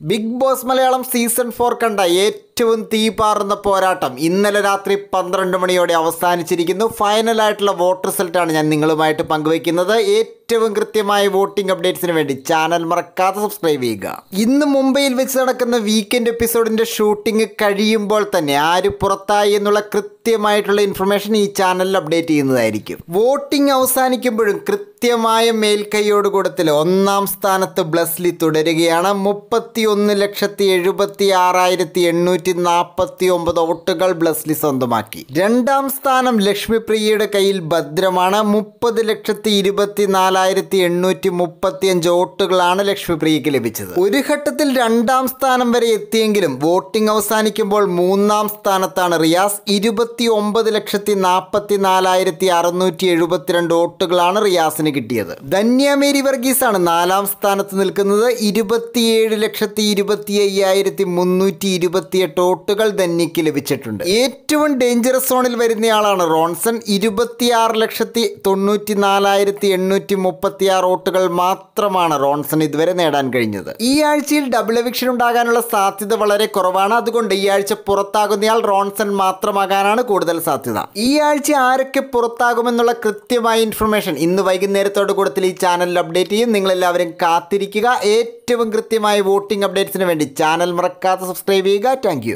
Big Boss Malayalam season four കണ്ട ഏറ്റവും തീപാറുന്ന പോരാട്ടം ഇന്നലെ രാത്രി പന്ത്രണ്ട് മണിയോടെ അവസാനിച്ചിരിക്കുന്നു. ഫൈനലായിട്ടുള്ള വോട്ട് റിസൾട്ടാണ് ഞാൻ നിങ്ങളുമായിട്ട് പങ്കുവയ്ക്കുന്നത്. ഏറ്റവും കൃത്യമായ വോട്ടിംഗ് അപ്ഡേറ്റ്സിന് വേണ്ടി ചാനൽ മറക്കാതെ സബ്സ്ക്രൈബ് ചെയ്യുക. ഇന്ന് മുംബൈയിൽ വെച്ച് നടക്കുന്ന വീക്കെൻഡ് എപ്പിസോഡിന്റെ ഷൂട്ടിംഗ് കഴിയുമ്പോൾ തന്നെ ആര് പുറത്തായി എന്നുള്ള കൃത്യമായിട്ടുള്ള ഇൻഫർമേഷൻ ഈ ചാനലിൽ അപ്ഡേറ്റ് ചെയ്യുന്നതായിരിക്കും. വോട്ടിംഗ് അവസാനിക്കുമ്പോഴും കൃത്യമായ മേൽക്കൈയോട് കൂടത്തിൽ ഒന്നാം സ്ഥാനത്ത് ബ്ലസ്ലി തുടരുകയാണ്. മുപ്പത്തി ഒന്ന് ലക്ഷത്തി എഴുപത്തി ആറായിരത്തി എണ്ണൂറ്റി നാൽപ്പത്തി ഒമ്പത് വോട്ടുകൾ ബ്ലസ്ലി സ്വന്തമാക്കി. രണ്ടാം സ്ഥാനം ലക്ഷ്മിപ്രിയയുടെ കയ്യിൽ ഭദ്രമാണ്. മുപ്പത് ലക്ഷത്തി ഇരുപത്തി നാലായിരത്തി എണ്ണൂറ്റി മുപ്പത്തി അഞ്ച് വോട്ടുകളാണ് ലക്ഷ്മിപ്രിയയ്ക്ക് ലഭിച്ചത്. ഒരു ഘട്ടത്തിൽ രണ്ടാം സ്ഥാനം വരെ എത്തിയെങ്കിലും വോട്ടിംഗ് അവസാനിക്കുമ്പോൾ മൂന്നാം സ്ഥാനത്താണ് റിയാസ്. ഇരുപത്തി ഒമ്പത് ലക്ഷത്തി നാൽപ്പത്തി നാലായിരത്തി അറുന്നൂറ്റി എഴുപത്തിരണ്ട് വോട്ടുകളാണ് റിയാസിന് കിട്ടിയത്. ധന്യാമേരി വർഗീസ് ആണ് നാലാം സ്ഥാനത്ത് നിൽക്കുന്നത്. ഇരുപത്തിയേഴ് ലക്ഷത്തി ഇരുപത്തി അയ്യായിരത്തി മുന്നൂറ്റി ഇരുപത്തിയെട്ട് വോട്ടുകൾ ധന്യയ്ക്ക് ലഭിച്ചിട്ടുണ്ട്. ഏറ്റവും ഡേഞ്ചറസ് സോണിൽ വരുന്നയാളാണ് റോൺസൺ. ഇരുപത്തിയാറ് ലക്ഷത്തി തൊണ്ണൂറ്റി നാലായിരത്തി എണ്ണൂറ്റി മുപ്പത്തി ആറ് വോട്ടുകൾ മാത്രമാണ് റോൺസൺ ഇതുവരെ നേടാൻ കഴിഞ്ഞത്. ഈ ആഴ്ചയിൽ ഡബിൾ എവിക്ഷൻ ഉണ്ടാകാനുള്ള സാധ്യത വളരെ കുറവാണ്. അതുകൊണ്ട് ഈ ആഴ്ച പുറത്താകുന്നയാൾ റോൺസൺ മാത്രമാകാനാണ് കൂടുതൽ സാധ്യത. ഈ ആഴ്ച ആരൊക്കെ പുറത്താകുമെന്നുള്ള കൃത്യമായ ഇൻഫർമേഷൻ ഇന്ന് വൈകുന്നേരത്തോട് കൂടുതൽ ഈ ചാനലിൽ അപ്ഡേറ്റ് ചെയ്യും. നിങ്ങളെല്ലാവരും കാത്തിരിക്കുക. ഏറ്റവും കൃത്യമായ വോട്ടിംഗ് അപ്ഡേറ്റ്സിന് വേണ്ടി ചാനൽ മറക്കാതെ സബ്സ്ക്രൈബ് ചെയ്യുക. താങ്ക്